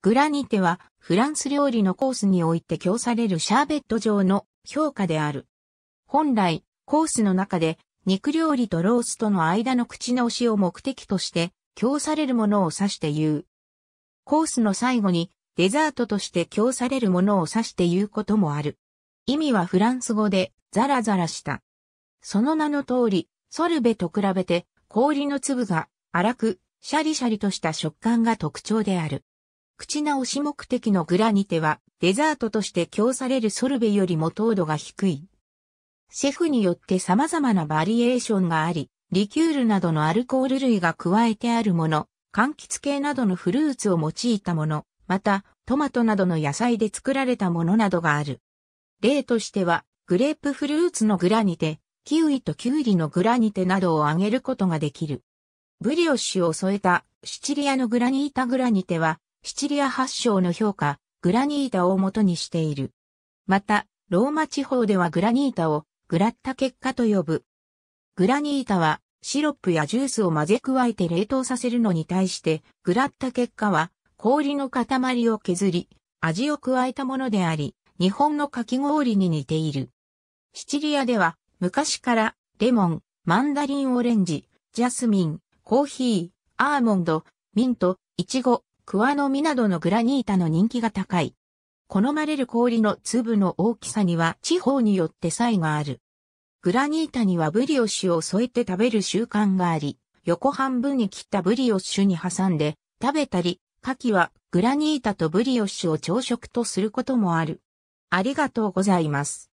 グラニテはフランス料理のコースにおいて供されるシャーベット状の評価である。本来、コースの中で肉料理とローストの間の口直しを目的として供されるものを指して言う。コースの最後にデザートとして供されるものを指して言うこともある。意味はフランス語でザラザラした。その名の通り、ソルベと比べて氷の粒が粗く、シャリシャリとした食感が特徴である。口直し目的のグラニテはデザートとして供されるソルベよりも糖度が低い。シェフによって様々なバリエーションがあり、リキュールなどのアルコール類が加えてあるもの、柑橘系などのフルーツを用いたもの、またトマトなどの野菜で作られたものなどがある。例としては、グレープフルーツのグラニテ、キウイとキュウリのグラニテなどを挙げることができる。ブリオッシュを添えたシチリアのグラニータグラニテはシチリア発祥の評価、グラニータを元にしている。また、ローマ地方ではグラニータをグラッタ結果と呼ぶ。グラニータはシロップやジュースを混ぜ加えて冷凍させるのに対して、グラッタ結果は氷の塊を削り、味を加えたものであり、日本のかき氷に似ている。シチリアでは昔からレモン、マンダリンオレンジ、ジャスミン、コーヒー、アーモンド、ミント、イチゴ、クワの実などのグラニータの人気が高い。好まれる氷の粒の大きさには地方によって差異がある。グラニータにはブリオッシュを添えて食べる習慣があり、横半分に切ったブリオッシュに挟んで食べたり、牡蠣はグラニータとブリオッシュを朝食とすることもある。ありがとうございます。